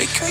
break